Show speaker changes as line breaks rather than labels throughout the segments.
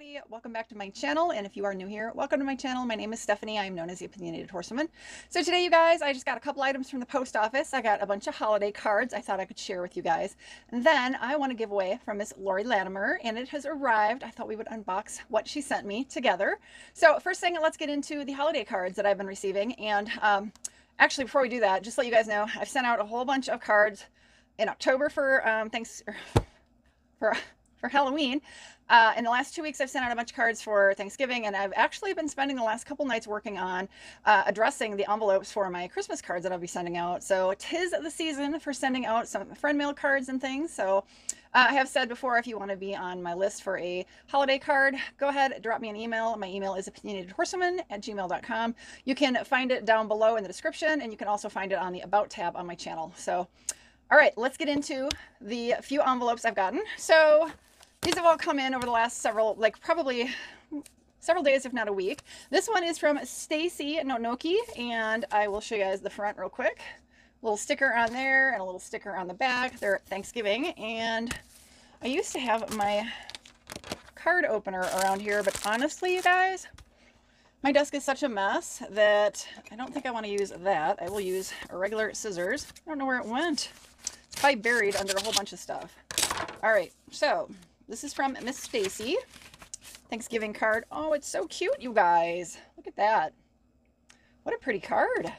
everybody. Welcome back to my channel. And if you are new here, welcome to my channel. My name is Stephanie. I am known as the Opinionated Horsewoman. So today, you guys, I just got a couple items from the post office. I got a bunch of holiday cards I thought I could share with you guys. And then I want to give away from Miss Laurie Latimer, and it has arrived. I thought we would unbox what she sent me together. So first thing, let's get into the holiday cards that I've been receiving. And um, actually, before we do that, just let you guys know, I've sent out a whole bunch of cards in October for um, thanks for for Halloween. Uh, in the last two weeks, I've sent out a bunch of cards for Thanksgiving, and I've actually been spending the last couple nights working on uh, addressing the envelopes for my Christmas cards that I'll be sending out. So tis the season for sending out some friend mail cards and things. So uh, I have said before, if you want to be on my list for a holiday card, go ahead, drop me an email. My email is opinionatedhorsewoman at gmail.com. You can find it down below in the description, and you can also find it on the About tab on my channel. So, all right, let's get into the few envelopes I've gotten. So these have all come in over the last several, like probably several days, if not a week. This one is from Stacy Nonoki, and I will show you guys the front real quick. Little sticker on there and a little sticker on the back. They're Thanksgiving, and I used to have my card opener around here, but honestly, you guys, my desk is such a mess that I don't think I want to use that. I will use regular scissors. I don't know where it went. It's probably buried under a whole bunch of stuff. All right, so this is from Miss Stacy. Thanksgiving card. Oh, it's so cute, you guys. Look at that. What a pretty card.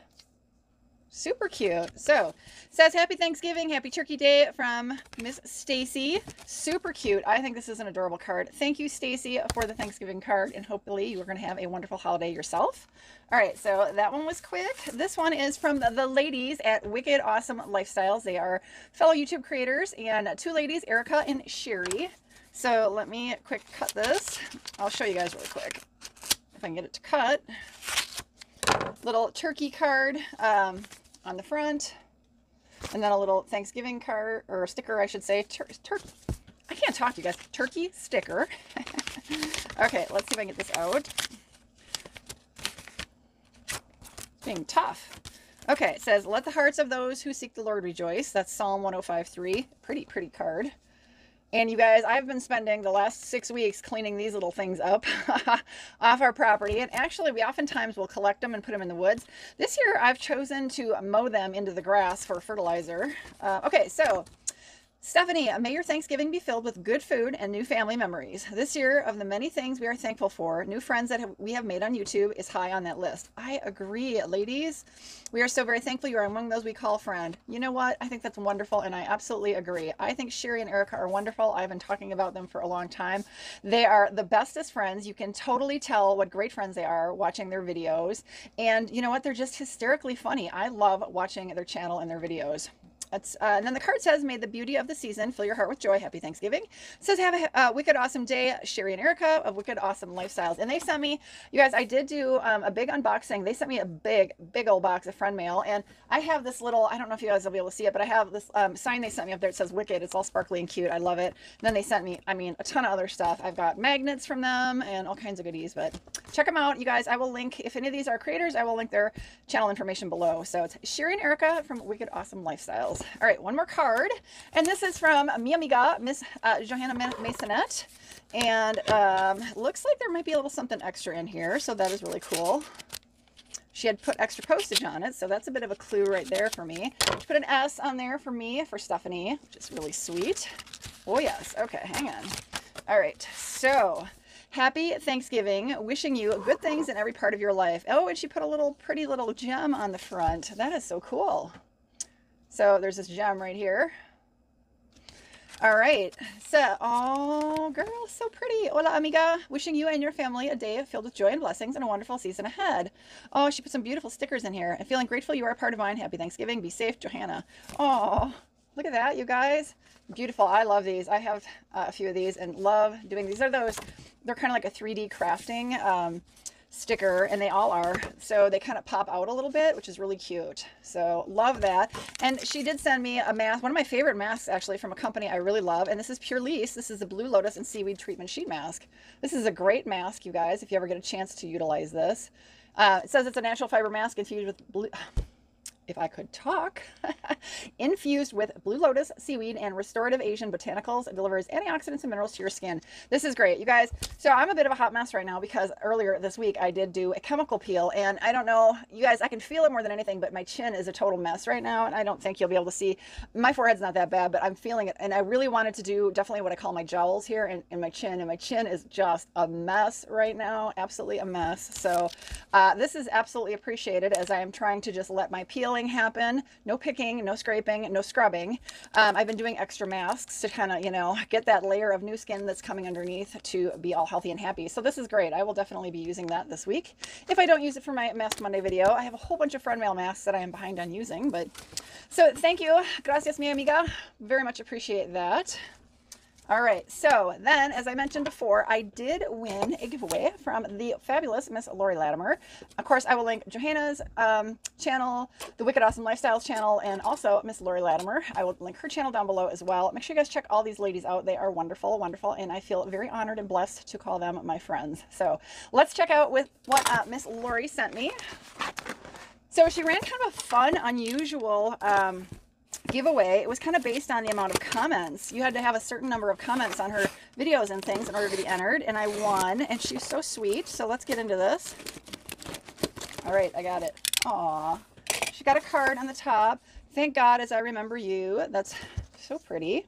Super cute. So, says Happy Thanksgiving, Happy Turkey Day from Miss Stacy. Super cute. I think this is an adorable card. Thank you, Stacy, for the Thanksgiving card, and hopefully you are going to have a wonderful holiday yourself. All right, so that one was quick. This one is from the ladies at Wicked Awesome Lifestyles. They are fellow YouTube creators, and two ladies, Erica and Sherry. So let me quick cut this. I'll show you guys really quick if I can get it to cut. Little turkey card um, on the front. And then a little Thanksgiving card, or sticker, I should say. Tur tur I can't talk to you guys. Turkey sticker. okay, let's see if I can get this out. It's being tough. Okay, it says, Let the hearts of those who seek the Lord rejoice. That's Psalm 105.3. Pretty, pretty card. And you guys, I've been spending the last six weeks cleaning these little things up off our property. And actually, we oftentimes will collect them and put them in the woods. This year, I've chosen to mow them into the grass for fertilizer. Uh, okay, so Stephanie, may your Thanksgiving be filled with good food and new family memories. This year, of the many things we are thankful for, new friends that have, we have made on YouTube is high on that list. I agree, ladies. We are so very thankful you are among those we call friend. You know what? I think that's wonderful, and I absolutely agree. I think Sherry and Erica are wonderful. I've been talking about them for a long time. They are the bestest friends. You can totally tell what great friends they are watching their videos. And you know what? They're just hysterically funny. I love watching their channel and their videos. That's, uh, and then the card says, May the beauty of the season fill your heart with joy. Happy Thanksgiving. It says, Have a uh, wicked awesome day, Sherry and Erica of Wicked Awesome Lifestyles. And they sent me, you guys, I did do um, a big unboxing. They sent me a big, big old box of friend mail. And I have this little, I don't know if you guys will be able to see it, but I have this um, sign they sent me up there. It says Wicked. It's all sparkly and cute. I love it. And then they sent me, I mean, a ton of other stuff. I've got magnets from them and all kinds of goodies. But check them out, you guys. I will link, if any of these are creators, I will link their channel information below. So it's Sherry and Erica from Wicked Awesome Lifestyles. All right, one more card. And this is from Mi Amiga, Miss uh, Johana Maysonet. And um, looks like there might be a little something extra in here, so that is really cool. She had put extra postage on it, so that's a bit of a clue right there for me. She put an S on there for me, for Stephanie, which is really sweet. Oh, yes. Okay, hang on. All right, so happy Thanksgiving. Wishing you good things in every part of your life. Oh, and she put a little pretty little gem on the front. That is so cool. So there's this gem right here. All right. So, oh, girl, so pretty. Hola, amiga. Wishing you and your family a day filled with joy and blessings and a wonderful season ahead. Oh, she put some beautiful stickers in here. And feeling grateful you are a part of mine. Happy Thanksgiving. Be safe, Johana. Oh, look at that, you guys. Beautiful. I love these. I have uh, a few of these and love doing these. Are those, they're kind of like a 3D crafting. Um, sticker and they all are. So they kind of pop out a little bit which is really cute. So love that. And she did send me a mask one of my favorite masks actually from a company I really love and this is Purlisse this is the Blue Lotus and Seaweed Treatment Sheet Mask. This is a great mask you guys if you ever get a chance to utilize this. Uh, it says it's a natural fiber mask infused with blue if I could talk, infused with blue lotus, seaweed, and restorative Asian botanicals. It delivers antioxidants and minerals to your skin. This is great, you guys. So I'm a bit of a hot mess right now because earlier this week I did do a chemical peel, and I don't know, you guys, I can feel it more than anything, but my chin is a total mess right now, and I don't think you'll be able to see. My forehead's not that bad, but I'm feeling it, and I really wanted to do definitely what I call my jowls here and, and my chin, and my chin is just a mess right now, absolutely a mess. So uh, this is absolutely appreciated as I am trying to just let my peeling happen. No picking, no scraping, no scrubbing. Um, I've been doing extra masks to kind of, you know, get that layer of new skin that's coming underneath to be all healthy and happy. So this is great. I will definitely be using that this week. If I don't use it for my Mask Monday video, I have a whole bunch of friend mail masks that I am behind on using. But so thank you. Gracias, mi amiga. Very much appreciate that. All right, so then, as I mentioned before, I did win a giveaway from the fabulous Miss Laurie Latimer. Of course, I will link Johana's um, channel, the Wicked Awesome Lifestyles channel, and also Miss Laurie Latimer. I will link her channel down below as well. Make sure you guys check all these ladies out. They are wonderful, wonderful, and I feel very honored and blessed to call them my friends. So let's check out with what uh, Miss Laurie sent me. So she ran kind of a fun, unusual um, giveaway, it was kind of based on the amount of comments. You had to have a certain number of comments on her videos and things in order to be entered, and I won, and she's so sweet. So let's get into this. All right, I got it. Aw. She got a card on the top. Thank God as I remember you. That's so pretty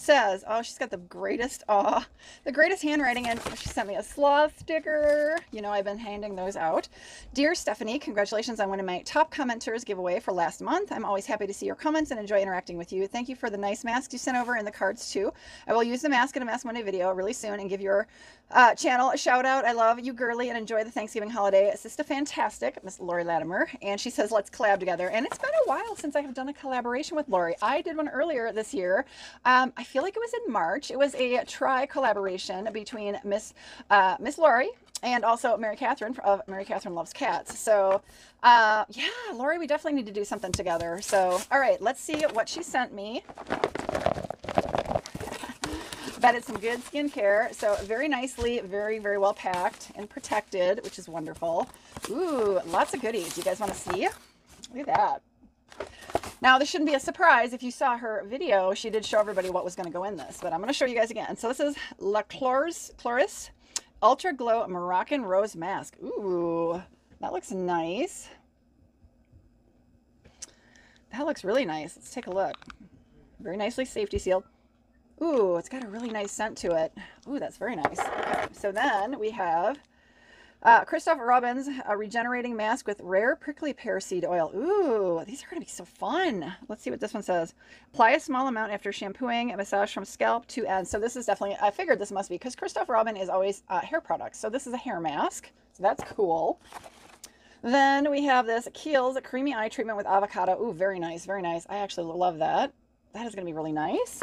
says, oh, she's got the greatest, oh, the greatest handwriting. And she sent me a sloth sticker. You know, I've been handing those out. Dear Stephanie, congratulations on winning my top commenters giveaway for last month. I'm always happy to see your comments and enjoy interacting with you. Thank you for the nice mask you sent over and the cards too. I will use the mask in a Mask Monday video really soon and give your uh, channel shout out. I love you girly and enjoy the Thanksgiving holiday. A fantastic, Miss Laurie Latimer. And she says, let's collab together. And it's been a while since I have done a collaboration with Laurie. I did one earlier this year. Um, I feel like it was in March. It was a try collaboration between Miss uh, Miss Laurie and also Mary Catherine of Mary Catherine Loves Cats. So uh, yeah, Laurie, we definitely need to do something together. So all right, let's see what she sent me. Bet it's some good skincare. So very nicely, very, very well packed and protected, which is wonderful. Ooh, lots of goodies. You guys want to see? Look at that. Now, this shouldn't be a surprise. If you saw her video, she did show everybody what was going to go in this, but I'm going to show you guys again. So this is La Cloris, Cloris Ultra Glow Moroccan Rose Mask. Ooh, that looks nice. That looks really nice. Let's take a look. Very nicely safety sealed. Ooh, it's got a really nice scent to it. Ooh, that's very nice. So then we have uh, Christopher Robin's a regenerating mask with rare prickly pear seed oil. Ooh, these are going to be so fun. Let's see what this one says. Apply a small amount after shampooing, a massage from scalp to end. So this is definitely, I figured this must be because Christopher Robin is always uh, hair products. So this is a hair mask. So that's cool. Then we have this Kiehl's Creamy Eye Treatment with Avocado. Ooh, very nice, very nice. I actually love that. That is going to be really nice.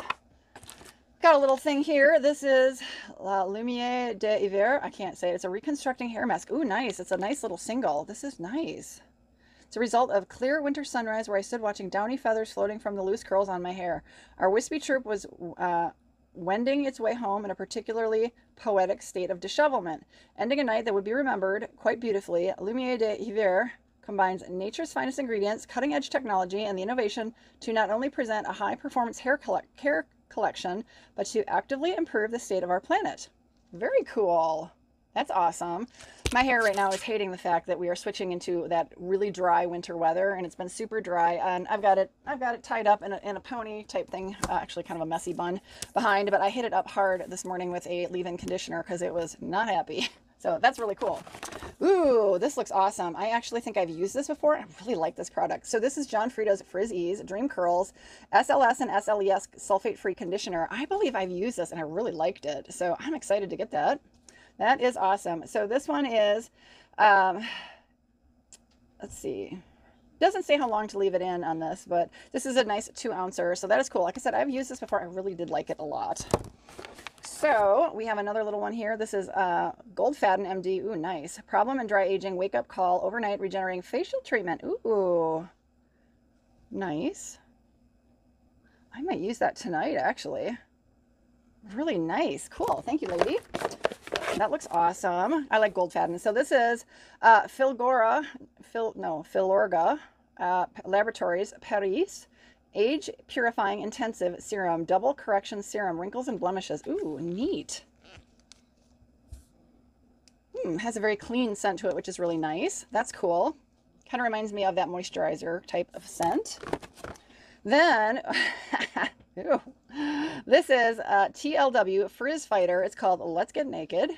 Got a little thing here. This is La Lumiere de Hiver. I can't say it. It's a reconstructing hair mask. Ooh, nice. It's a nice little single. This is nice. It's a result of clear winter sunrise where I stood watching downy feathers floating from the loose curls on my hair. Our wispy troop was uh, wending its way home in a particularly poetic state of dishevelment, ending a night that would be remembered quite beautifully. Lumiere de Hiver combines nature's finest ingredients, cutting-edge technology, and the innovation to not only present a high-performance hair, hair collection, but to actively improve the state of our planet. Very cool. That's awesome. My hair right now is hating the fact that we are switching into that really dry winter weather and it's been super dry and I've got it I've got it tied up in a, in a pony type thing, uh, actually kind of a messy bun behind, but I hit it up hard this morning with a leave-in conditioner because it was not happy. So that's really cool. Ooh, this looks awesome. I actually think I've used this before. I really like this product. So this is John Frieda's Frizz Ease Dream Curls SLS and SLES sulfate-free conditioner. I believe I've used this and I really liked it. So I'm excited to get that. That is awesome. So this one is, um, let's see, doesn't say how long to leave it in on this, but this is a nice two ouncer. So that is cool. Like I said, I've used this before. I really did like it a lot. So we have another little one here. This is uh, Goldfaden MD. Ooh, nice. Problem and dry aging, wake up call, overnight regenerating facial treatment. Ooh, nice. I might use that tonight, actually. Really nice. Cool. Thank you, lady. that looks awesome. I like gold Goldfaden. So this is uh, Filgora, Phil, no, Filorga uh, Laboratories, Paris. Age Purifying Intensive Serum, Double Correction Serum, Wrinkles and Blemishes. Ooh, neat. Hmm, has a very clean scent to it, which is really nice. That's cool. Kind of reminds me of that moisturizer type of scent. Then, ew, this is uh, TLW Frizz Fighter. It's called Let's Get Naked.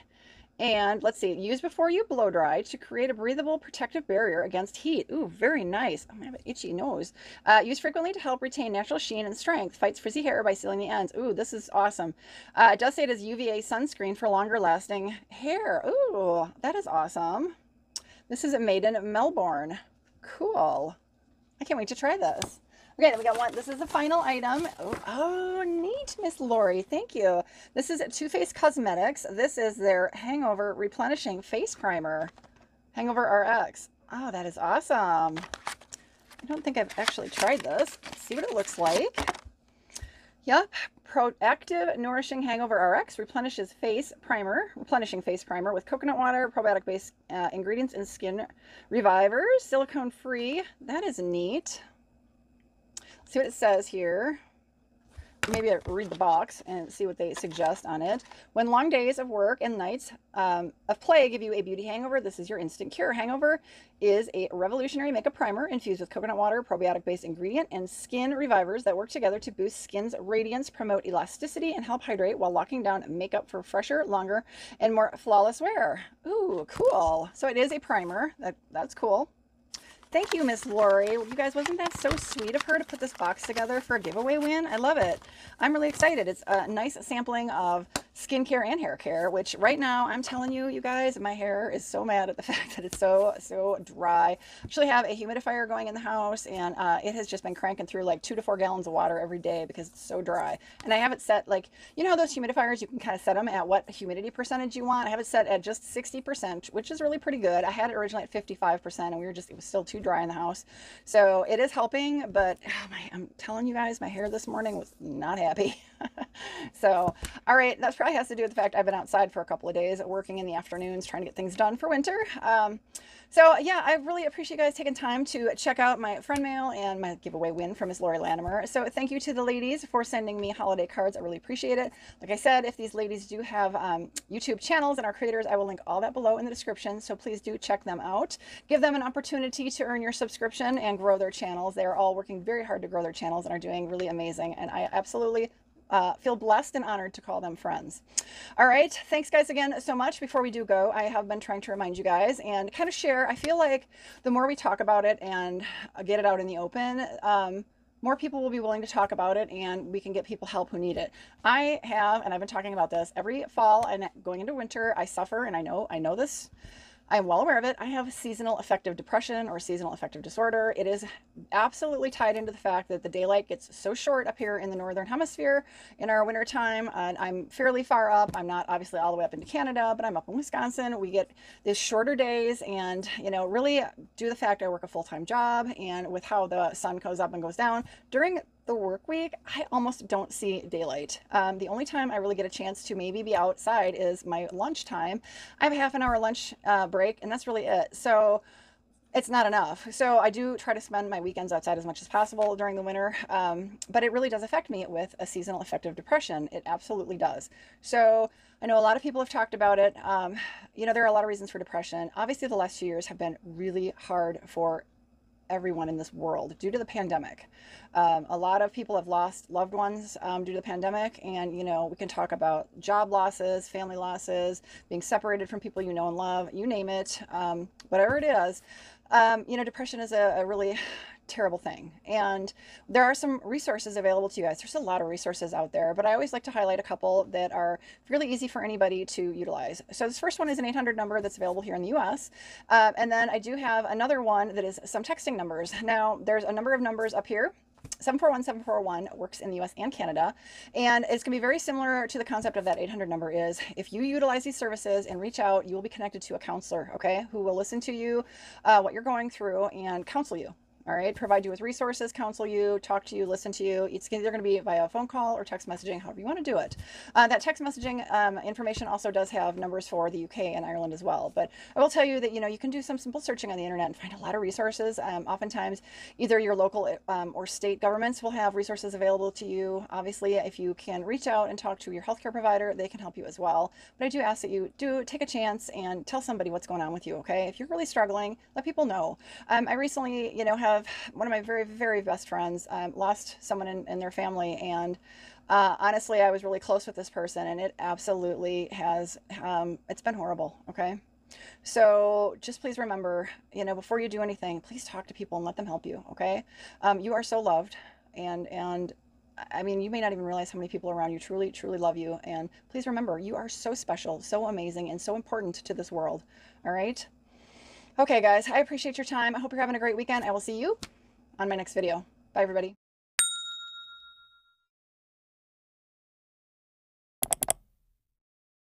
And let's see, use before you blow dry to create a breathable protective barrier against heat. Ooh, very nice. Oh, I have an itchy nose. Uh, use frequently to help retain natural sheen and strength. Fights frizzy hair by sealing the ends. Ooh, this is awesome. Uh, it does say it is UVA sunscreen for longer lasting hair. Ooh, that is awesome. This is made in Melbourne. Cool. I can't wait to try this. Okay, we got one. This is the final item. Oh, oh neat, Miss Laurie. Thank you. This is Too Faced Cosmetics. This is their Hangover Replenishing Face Primer. Hangover RX. Oh, that is awesome. I don't think I've actually tried this. Let's see what it looks like. Yep, Proactive Nourishing Hangover RX replenishes face primer, replenishing face primer with coconut water, probiotic-based uh, ingredients, and skin revivers, silicone-free. That is neat see what it says here. Maybe I read the box and see what they suggest on it. When long days of work and nights um, of play give you a beauty hangover, this is your instant cure. Hangover is a revolutionary makeup primer infused with coconut water, probiotic-based ingredient, and skin revivers that work together to boost skin's radiance, promote elasticity, and help hydrate while locking down makeup for fresher, longer, and more flawless wear. Ooh, cool. So it is a primer. That, that's cool. Thank you, Miss Laurie. You guys, wasn't that so sweet of her to put this box together for a giveaway win? I love it. I'm really excited. It's a nice sampling of skincare and hair care, which right now I'm telling you, you guys, my hair is so mad at the fact that it's so, so dry. I actually have a humidifier going in the house and uh, it has just been cranking through like two to four gallons of water every day because it's so dry. And I have it set like, you know, those humidifiers, you can kind of set them at what humidity percentage you want. I have it set at just 60%, which is really pretty good. I had it originally at 55% and we were just, it was still too dry in the house. So it is helping, but oh my, I'm telling you guys, my hair this morning was not happy. so, all right, that's probably has to do with the fact I've been outside for a couple of days working in the afternoons trying to get things done for winter. Um, so yeah, I really appreciate you guys taking time to check out my friend mail and my giveaway win from Miss Laurie Latimer. So thank you to the ladies for sending me holiday cards. I really appreciate it. Like I said, if these ladies do have um, YouTube channels and are creators, I will link all that below in the description. So please do check them out. Give them an opportunity to earn your subscription and grow their channels. They are all working very hard to grow their channels and are doing really amazing. And I absolutely uh, feel blessed and honored to call them friends. All right. Thanks, guys, again so much. Before we do go, I have been trying to remind you guys and kind of share. I feel like the more we talk about it and get it out in the open, um, more people will be willing to talk about it and we can get people help who need it. I have, and I've been talking about this every fall and going into winter, I suffer and I know, I know this I'm well aware of it. I have seasonal affective depression or seasonal affective disorder. It is absolutely tied into the fact that the daylight gets so short up here in the northern hemisphere in our winter time. And I'm fairly far up. I'm not obviously all the way up into Canada, but I'm up in Wisconsin. We get these shorter days and, you know, really due the fact I work a full-time job and with how the sun goes up and goes down during the work week, I almost don't see daylight. Um, the only time I really get a chance to maybe be outside is my lunchtime. I have a half an hour lunch uh, break, and that's really it. So it's not enough. So I do try to spend my weekends outside as much as possible during the winter, um, but it really does affect me with a seasonal affective depression. It absolutely does. So I know a lot of people have talked about it. Um, you know, there are a lot of reasons for depression. Obviously, the last few years have been really hard for everyone in this world due to the pandemic. Um, a lot of people have lost loved ones um, due to the pandemic, and you know we can talk about job losses, family losses, being separated from people you know and love, you name it, um, whatever it is. Um, you know, depression is a, a really terrible thing. And there are some resources available to you guys. There's a lot of resources out there, but I always like to highlight a couple that are fairly easy for anybody to utilize. So this first one is an 800 number that's available here in the US. Uh, and then I do have another one that is some texting numbers. Now there's a number of numbers up here 741 741 works in the US and Canada. And it's going to be very similar to the concept of that 800 number is if you utilize these services and reach out, you will be connected to a counselor, okay, who will listen to you, uh, what you're going through, and counsel you all right provide you with resources counsel you talk to you listen to you. It's either going to be via phone call or text messaging however you want to do it. Uh, that text messaging um, information also does have numbers for the uk and ireland as well. But i will tell you that you know you can do some simple searching on the internet and find a lot of resources. Um, oftentimes either your local um, or state governments will have resources available to you. Obviously if you can reach out and talk to your healthcare provider they can help you as well. But i do ask that you do take a chance and tell somebody what's going on with you okay? If you're really struggling let people know. Um, i recently you know have have one of my very, very best friends um, lost someone in, in, their family. And uh, honestly, I was really close with this person, and it absolutely has, um, it's been horrible. Okay. So just please remember, you know, before you do anything, please talk to people and let them help you. Okay. Um, you are so loved. And, and, I mean, you may not even realize how many people around you truly, truly love you. And please remember, you are so special, so amazing, and so important to this world. All right. Okay, guys, I appreciate your time. I hope you're having a great weekend. I will see you on my next video. Bye, everybody.